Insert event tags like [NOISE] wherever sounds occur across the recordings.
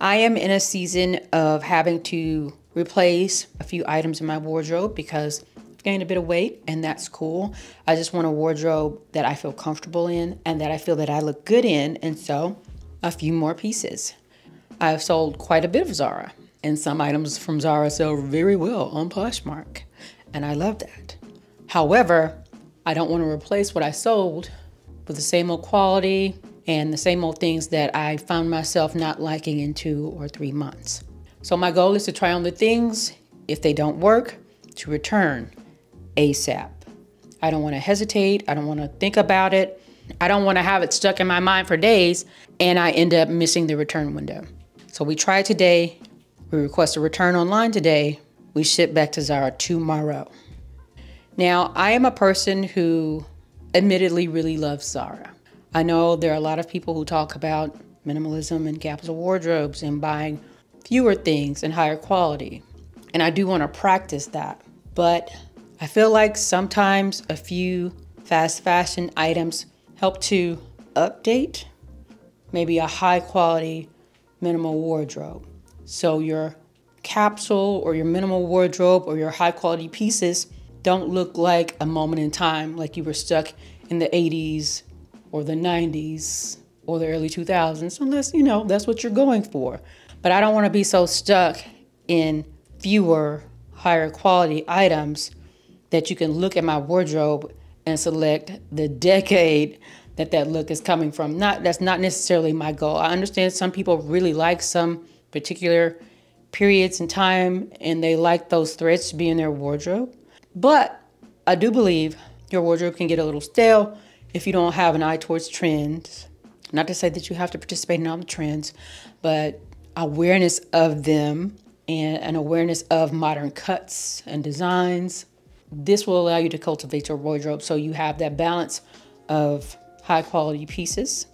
I am in a season of having to replace a few items in my wardrobe because I've gained a bit of weight and that's cool. I just want a wardrobe that I feel comfortable in and that I feel that I look good in. And so a few more pieces. I've sold quite a bit of Zara and some items from Zara sell very well on Poshmark. And I love that. However, I don't want to replace what I sold with the same old quality and the same old things that I found myself not liking in two or three months. So my goal is to try on the things. If they don't work, to return ASAP. I don't want to hesitate. I don't want to think about it. I don't want to have it stuck in my mind for days and I end up missing the return window. So we try today. We request a return online today. We ship back to Zara tomorrow. Now, I am a person who admittedly really loves Zara. I know there are a lot of people who talk about minimalism and capsule wardrobes and buying fewer things and higher quality. And I do want to practice that. But I feel like sometimes a few fast fashion items help to update maybe a high quality minimal wardrobe. So your capsule or your minimal wardrobe or your high quality pieces don't look like a moment in time, like you were stuck in the 80s or the 90s or the early 2000s, unless, you know, that's what you're going for. But I don't want to be so stuck in fewer, higher quality items that you can look at my wardrobe and select the decade that that look is coming from. Not that's not necessarily my goal. I understand some people really like some particular periods in time and they like those threads to be in their wardrobe. But I do believe your wardrobe can get a little stale if you don't have an eye towards trends. Not to say that you have to participate in all the trends, but awareness of them and an awareness of modern cuts and designs. This will allow you to cultivate your wardrobe so you have that balance of high quality pieces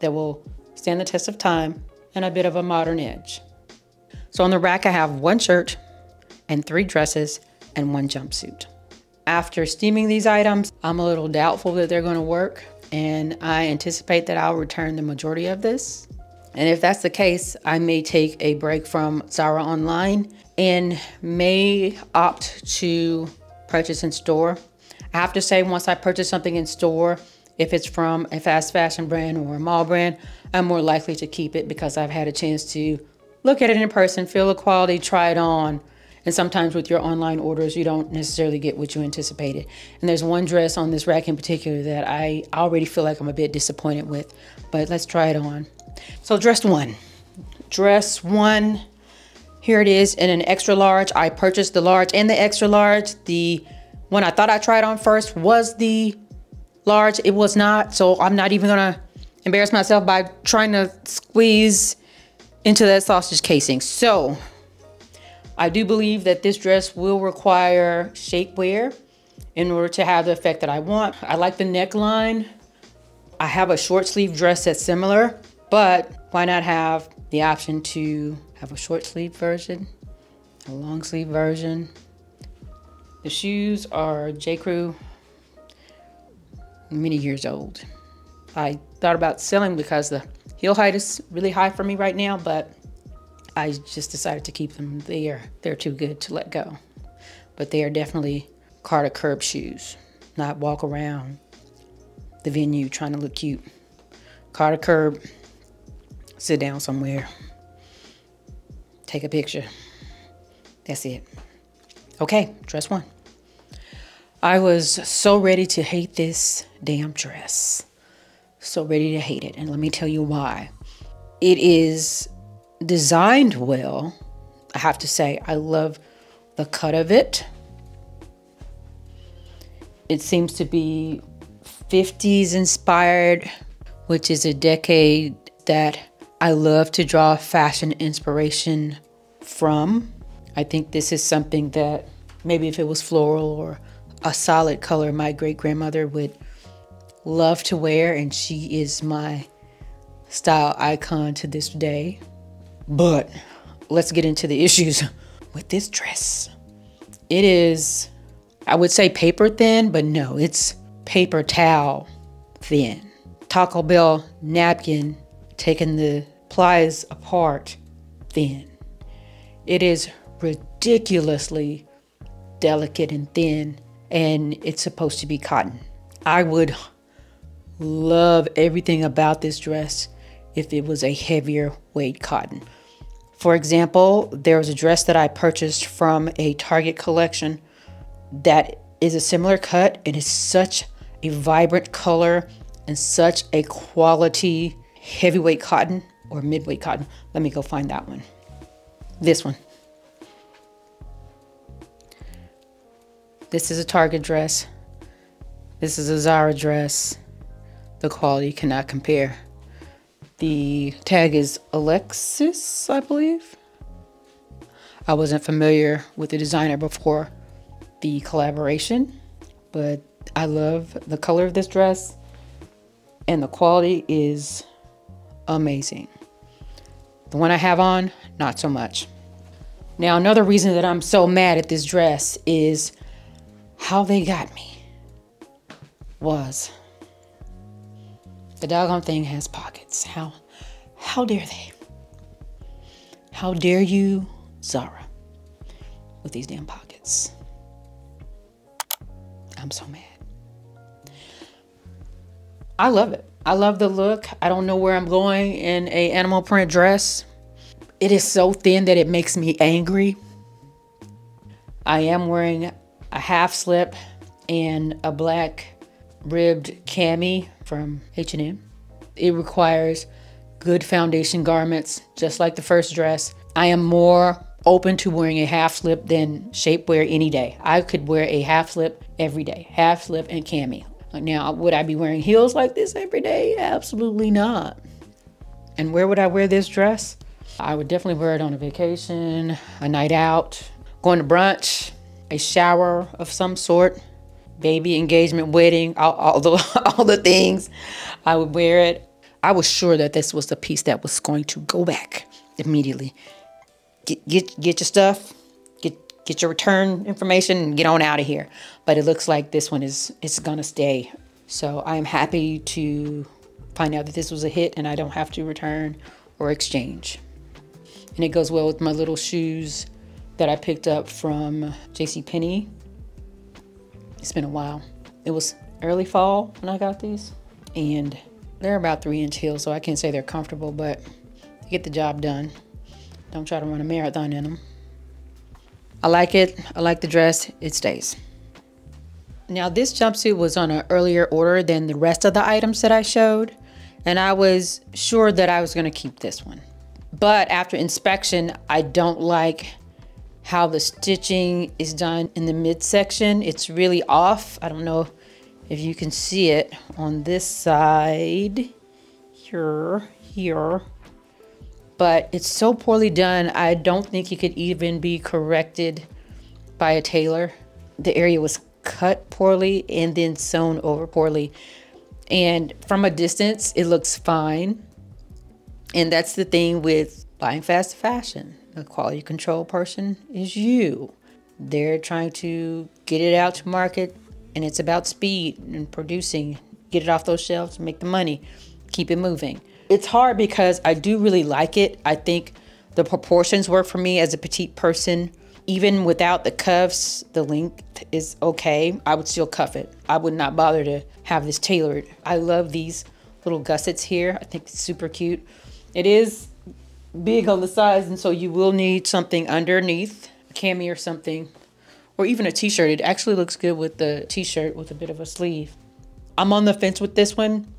that will stand the test of time and a bit of a modern edge. So on the rack, I have one shirt and three dresses and one jumpsuit. After steaming these items, I'm a little doubtful that they're gonna work and I anticipate that I'll return the majority of this. And if that's the case, I may take a break from Zara Online and may opt to purchase in store. I have to say, once I purchase something in store, if it's from a fast fashion brand or a mall brand, I'm more likely to keep it because I've had a chance to look at it in person, feel the quality, try it on. And sometimes with your online orders, you don't necessarily get what you anticipated. And there's one dress on this rack in particular that I already feel like I'm a bit disappointed with, but let's try it on. So dress one, dress one, here it is in an extra large. I purchased the large and the extra large. The one I thought I tried on first was the large. It was not, so I'm not even gonna embarrass myself by trying to squeeze into that sausage casing. So I do believe that this dress will require shapewear in order to have the effect that I want. I like the neckline. I have a short sleeve dress that's similar, but why not have the option to have a short sleeve version, a long sleeve version. The shoes are J. Crew, many years old. I thought about selling because the heel height is really high for me right now, but I just decided to keep them there. They're too good to let go. But they are definitely Carter curb shoes, not walk around the venue trying to look cute. Carter curb, sit down somewhere, take a picture. That's it. Okay, dress one. I was so ready to hate this damn dress. So ready to hate it. And let me tell you why. It is designed well. I have to say, I love the cut of it. It seems to be 50s inspired, which is a decade that I love to draw fashion inspiration from. I think this is something that maybe if it was floral or a solid color, my great grandmother would love to wear, and she is my style icon to this day. But let's get into the issues [LAUGHS] with this dress. It is, I would say paper thin, but no, it's paper towel thin. Taco Bell napkin, taking the plies apart thin. It is ridiculously delicate and thin, and it's supposed to be cotton. I would love everything about this dress if it was a heavier weight cotton. For example, there was a dress that I purchased from a Target collection that is a similar cut. It is such a vibrant color and such a quality heavyweight cotton or midweight cotton. Let me go find that one. This one. This is a Target dress. This is a Zara dress. The quality cannot compare. The tag is Alexis, I believe. I wasn't familiar with the designer before the collaboration, but I love the color of this dress and the quality is amazing. The one I have on, not so much. Now, another reason that I'm so mad at this dress is how they got me was the doggone thing has pockets. How how dare they? How dare you, Zara, with these damn pockets? I'm so mad. I love it. I love the look. I don't know where I'm going in a animal print dress. It is so thin that it makes me angry. I am wearing a half slip and a black ribbed cami from H&M. It requires good foundation garments, just like the first dress. I am more open to wearing a half slip than shapewear any day. I could wear a half slip every day, half slip and cami. Now, would I be wearing heels like this every day? Absolutely not. And where would I wear this dress? I would definitely wear it on a vacation, a night out, going to brunch, a shower of some sort, baby engagement, wedding, all, all, the, [LAUGHS] all the things. I would wear it. I was sure that this was the piece that was going to go back immediately. Get, get, get your stuff, get, get your return information and get on out of here. But it looks like this one is, it's gonna stay. So I am happy to find out that this was a hit and I don't have to return or exchange. And it goes well with my little shoes that I picked up from J.C. It's been a while. It was early fall when I got these, and they're about three inch heels, so I can't say they're comfortable, but they get the job done. Don't try to run a marathon in them. I like it. I like the dress. It stays. Now this jumpsuit was on an earlier order than the rest of the items that I showed, and I was sure that I was going to keep this one. But after inspection, I don't like how the stitching is done in the midsection. It's really off. I don't know if you can see it on this side here, here. But it's so poorly done, I don't think it could even be corrected by a tailor. The area was cut poorly and then sewn over poorly. And from a distance, it looks fine. And that's the thing with buying fast fashion the quality control person is you. They're trying to get it out to market, and it's about speed and producing, get it off those shelves, make the money, keep it moving. It's hard because I do really like it. I think the proportions work for me as a petite person. Even without the cuffs, the length is okay. I would still cuff it. I would not bother to have this tailored. I love these little gussets here. I think it's super cute. It is big on the sides, and so you will need something underneath, a cami or something, or even a t-shirt. It actually looks good with the t-shirt with a bit of a sleeve. I'm on the fence with this one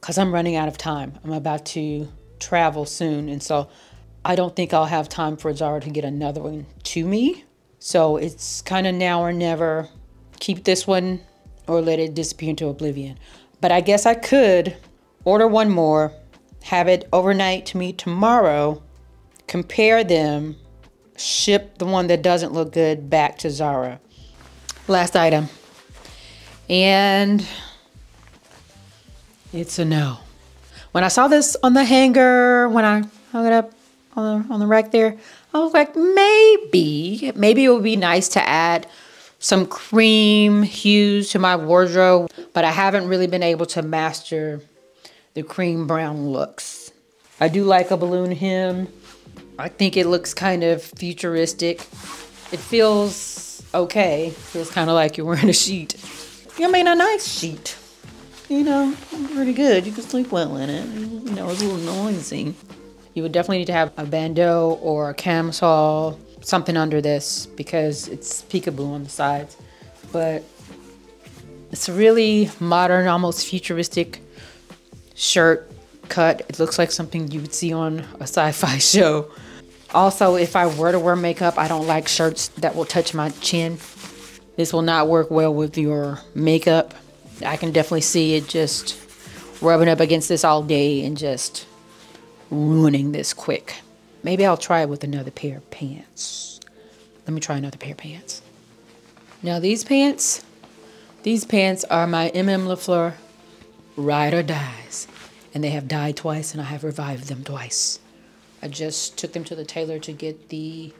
because I'm running out of time. I'm about to travel soon, and so I don't think I'll have time for Zara to get another one to me. So it's kind of now or never. Keep this one or let it disappear into oblivion. But I guess I could order one more have it overnight to me tomorrow, compare them, ship the one that doesn't look good back to Zara. Last item. And it's a no. When I saw this on the hanger, when I hung it up on the, on the rack there, I was like, maybe, maybe it would be nice to add some cream hues to my wardrobe, but I haven't really been able to master the cream brown looks. I do like a balloon hem I think it looks kind of futuristic. It feels okay. Feels kind of like you're wearing a sheet. I mean, a nice sheet. You know, pretty good. You can sleep well in it. You know, it's a little noisy. You would definitely need to have a bandeau or a camisole, something under this because it's peekaboo on the sides. But it's really modern, almost futuristic shirt cut. It looks like something you would see on a sci-fi [LAUGHS] show. Also, if I were to wear makeup, I don't like shirts that will touch my chin. This will not work well with your makeup. I can definitely see it just rubbing up against this all day and just ruining this quick. Maybe I'll try it with another pair of pants. Let me try another pair of pants. Now these pants, these pants are my MM LaFleur Ride or Dies. And they have died twice and I have revived them twice. I just took them to the tailor to get the,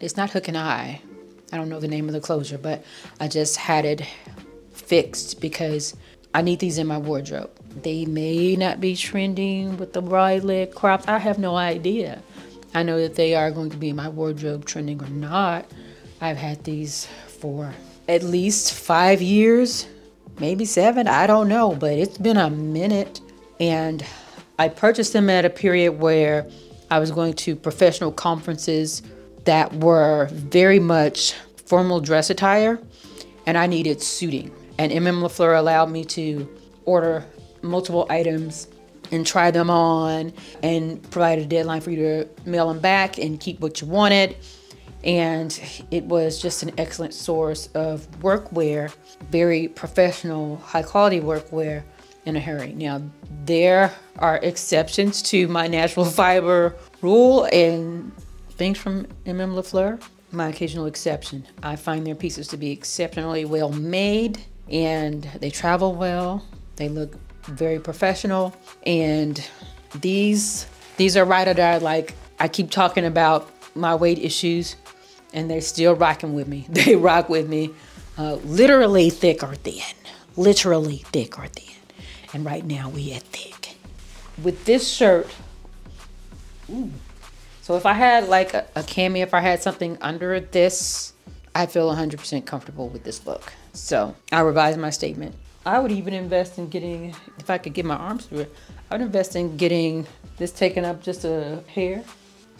it's not hook and eye. I don't know the name of the closure, but I just had it fixed because I need these in my wardrobe. They may not be trending with the wide leg crops. I have no idea. I know that they are going to be in my wardrobe trending or not. I've had these for at least five years, maybe seven. I don't know, but it's been a minute. And I purchased them at a period where I was going to professional conferences that were very much formal dress attire, and I needed suiting. And MM LaFleur allowed me to order multiple items and try them on and provide a deadline for you to mail them back and keep what you wanted. And it was just an excellent source of workwear, very professional, high quality workwear in a hurry. Now, there are exceptions to my natural [LAUGHS] fiber rule and things from MM LaFleur, my occasional exception. I find their pieces to be exceptionally well made and they travel well. They look very professional and these these are right or die like I keep talking about my weight issues and they're still rocking with me. [LAUGHS] They rock with me. Uh, literally thick or thin. Literally thick or thin and right now we at thick. With this shirt, ooh, so if I had like a, a cami, if I had something under this, I feel 100% comfortable with this look. So I revised my statement. I would even invest in getting, if I could get my arms through it, I would invest in getting this taken up just a hair.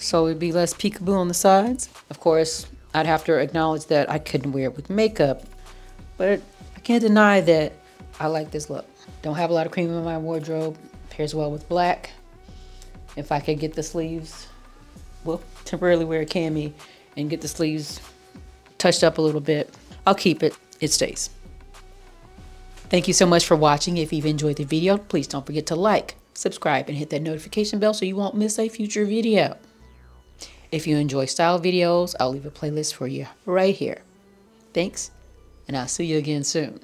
So it'd be less peekaboo on the sides. Of course, I'd have to acknowledge that I couldn't wear it with makeup, but I can't deny that I like this look. Don't have a lot of cream in my wardrobe. Pairs well with black. If I could get the sleeves, well, temporarily wear a cami and get the sleeves touched up a little bit, I'll keep it. It stays. Thank you so much for watching. If you've enjoyed the video, please don't forget to like, subscribe, and hit that notification bell so you won't miss a future video. If you enjoy style videos, I'll leave a playlist for you right here. Thanks, and I'll see you again soon.